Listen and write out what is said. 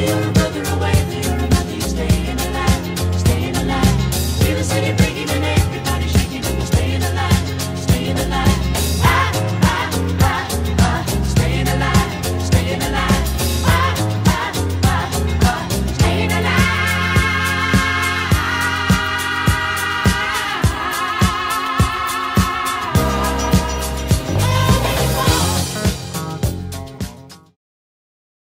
feel the